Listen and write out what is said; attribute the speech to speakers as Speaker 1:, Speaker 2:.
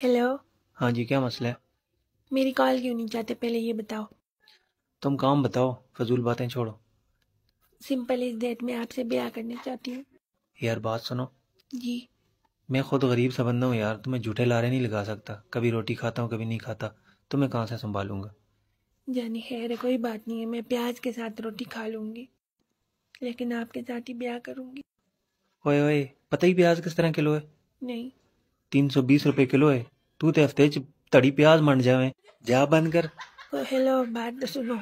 Speaker 1: Hello
Speaker 2: हाँ जी क्या मसला है?
Speaker 1: मेरी कॉल क्यों नहीं चाहते पहले ये बताओ।
Speaker 2: तुम काम बताओ फजूल बातें छोड़ो।
Speaker 1: सिंपल इस डेट में आपसे ब्याह करना चाहती हूँ।
Speaker 2: यार बात सुनो।
Speaker 1: जी।
Speaker 2: मैं खुद गरीब सा बंदा हूँ यार तुम्हें झूठे लारे नहीं लगा सकता। कभी रोटी खाता हूँ कभी नहीं खाता तुम्हें कहाँ से संभालूँगा?
Speaker 1: जानी खैर है कोई बात नहीं है मैं प्याज के साथ रोटी खा लूँगी। लेकिन आपके साथ ही ब्याह करूँगी।
Speaker 2: ओए ओए पता ही प्याज किस तरह किलो है?
Speaker 1: नहीं।
Speaker 2: तीन सौ बीस रुपए किलो है। तू तो हफ़्ते तड़ी प्याज मंड जावे। जा बंद कर।
Speaker 1: तो हेलो, बात सुनो।